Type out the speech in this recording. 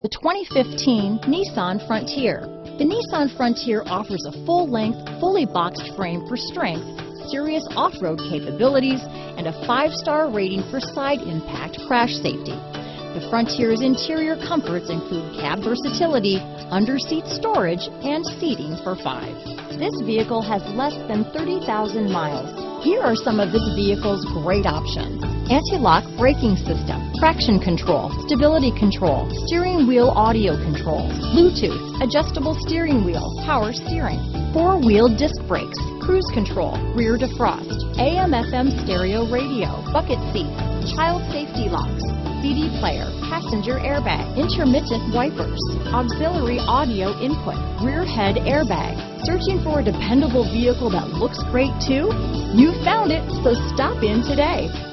The 2015 Nissan Frontier. The Nissan Frontier offers a full-length, fully boxed frame for strength, serious off-road capabilities, and a five-star rating for side impact crash safety. The Frontier's interior comforts include cab versatility, under-seat storage, and seating for five. This vehicle has less than 30,000 miles. Here are some of this vehicle's great options. Anti-lock braking system, traction control, stability control, steering wheel audio controls, Bluetooth, adjustable steering wheel, power steering, four-wheel disc brakes, cruise control, rear defrost, AM FM stereo radio, bucket seats, child safety locks, CD player, passenger airbag, intermittent wipers, auxiliary audio input, rear head airbag. Searching for a dependable vehicle that looks great too? You found it, so stop in today.